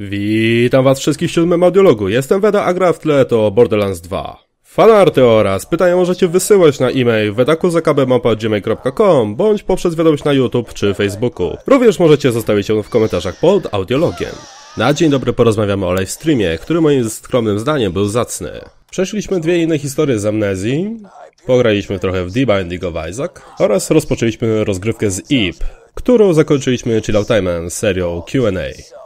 Witam was wszystkich w siódmym audiologu. Jestem Weda, a gra w tle to Borderlands 2. Fanarty oraz pytania możecie wysyłać na e-mail wedakuzakb.gmail.com bądź poprzez wiadomość na YouTube czy Facebooku. Również możecie zostawić ją w komentarzach pod audiologiem. Na dzień dobry porozmawiamy o livestreamie, który moim skromnym zdaniem był zacny. Przeszliśmy dwie inne historie z amnezji, pograliśmy trochę w The Binding of Isaac oraz rozpoczęliśmy rozgrywkę z Eve, którą zakończyliśmy Chillout Time'em z serią Q&A.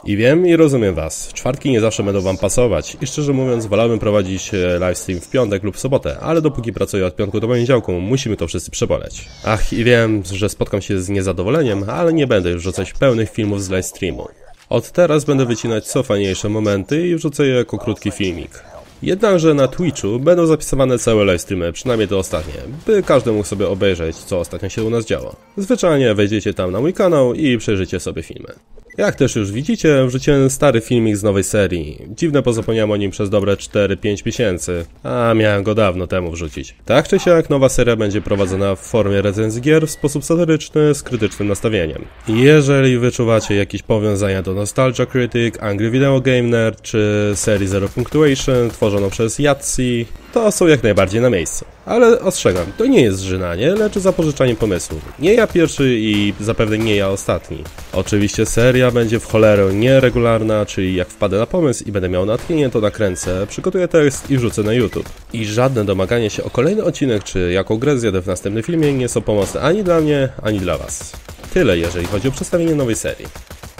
I wiem i rozumiem was, czwartki nie zawsze będą wam pasować i szczerze mówiąc wolałbym prowadzić e, livestream w piątek lub w sobotę, ale dopóki pracuję od piątku do poniedziałku, musimy to wszyscy przeboleć. Ach i wiem, że spotkam się z niezadowoleniem, ale nie będę już rzucać pełnych filmów z livestreamu. Od teraz będę wycinać co fajniejsze momenty i wrzucę je jako krótki filmik. Jednakże na Twitchu będą zapisywane całe livestreamy, przynajmniej te ostatnie, by każdy mógł sobie obejrzeć, co ostatnio się u nas działo. Zwyczajnie wejdziecie tam na mój kanał i przejrzycie sobie filmy. Jak też już widzicie, wrzuciłem stary filmik z nowej serii. Dziwne, bo zapomniałem o nim przez dobre 4-5 miesięcy, a miałem go dawno temu wrzucić. Tak czy siak, nowa seria będzie prowadzona w formie recenzji gier w sposób satyryczny, z krytycznym nastawieniem. Jeżeli wyczuwacie jakieś powiązania do Nostalgia Critic, Angry Video Game Nerd czy serii Zero Punctuation tworzoną przez Yahtzee, to są jak najbardziej na miejscu. Ale ostrzegam, to nie jest żynanie, lecz zapożyczanie pomysłu. Nie ja pierwszy i zapewne nie ja ostatni. Oczywiście seria będzie w cholerę nieregularna, czyli jak wpadę na pomysł i będę miał natchnienie, to nakręcę, przygotuję tekst i wrzucę na YouTube. I żadne domaganie się o kolejny odcinek, czy jaką grę zjadę w następnym filmie nie są pomocne ani dla mnie, ani dla Was. Tyle, jeżeli chodzi o przedstawienie nowej serii.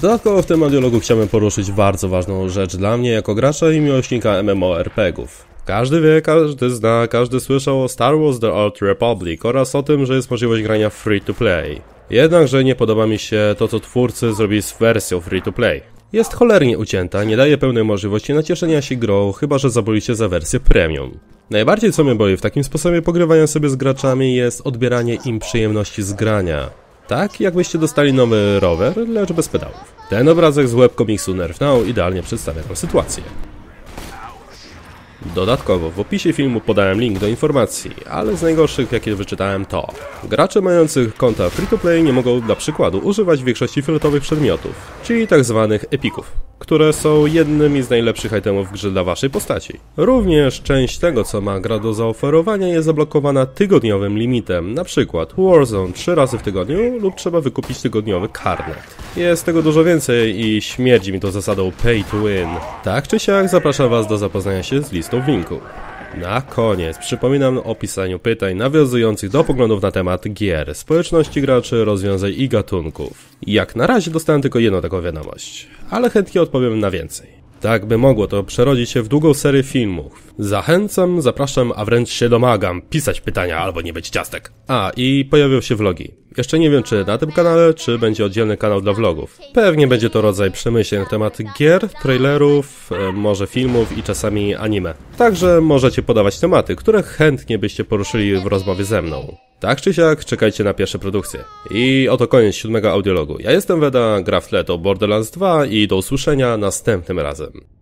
Dodatkowo w tym audiologu chciałbym poruszyć bardzo ważną rzecz dla mnie jako gracza i miłośnika MMORPGów. Każdy wie, każdy zna, każdy słyszał o Star Wars The Old Republic oraz o tym, że jest możliwość grania free to play. Jednakże nie podoba mi się to, co twórcy zrobili z wersją free to play. Jest cholernie ucięta, nie daje pełnej możliwości nacieszenia się grą, chyba że zabolicie za wersję premium. Najbardziej co mnie boi w takim sposobie pogrywania sobie z graczami jest odbieranie im przyjemności z grania. Tak, jakbyście dostali nowy rower, lecz bez pedałów. Ten obrazek z webkomiksu Nerf Now idealnie przedstawia tę sytuację. Dodatkowo w opisie filmu podałem link do informacji, ale z najgorszych jakie wyczytałem to Gracze mających konta free-to-play nie mogą dla przykładu używać większości fioletowych przedmiotów, czyli tak zwanych epików, które są jednymi z najlepszych itemów w grze dla waszej postaci. Również część tego co ma gra do zaoferowania jest zablokowana tygodniowym limitem, przykład Warzone 3 razy w tygodniu lub trzeba wykupić tygodniowy karnet. Jest tego dużo więcej i śmierdzi mi to zasadą pay to win. Tak czy siak zapraszam was do zapoznania się z listą linku. Na koniec przypominam o pisaniu pytań nawiązujących do poglądów na temat gier, społeczności graczy, rozwiązań i gatunków. Jak na razie dostałem tylko jedną taką wiadomość, ale chętnie odpowiem na więcej. Tak by mogło to przerodzić się w długą serię filmów. Zachęcam, zapraszam, a wręcz się domagam pisać pytania albo nie być ciastek. A, i pojawią się vlogi. Jeszcze nie wiem, czy na tym kanale, czy będzie oddzielny kanał dla vlogów. Pewnie będzie to rodzaj przemyśleń na temat gier, trailerów, e, może filmów i czasami anime. Także możecie podawać tematy, które chętnie byście poruszyli w rozmowie ze mną. Tak czy siak, czekajcie na pierwsze produkcje. I oto koniec siódmego audiologu. Ja jestem Weda, gra w tle to Borderlands 2 i do usłyszenia następnym razem.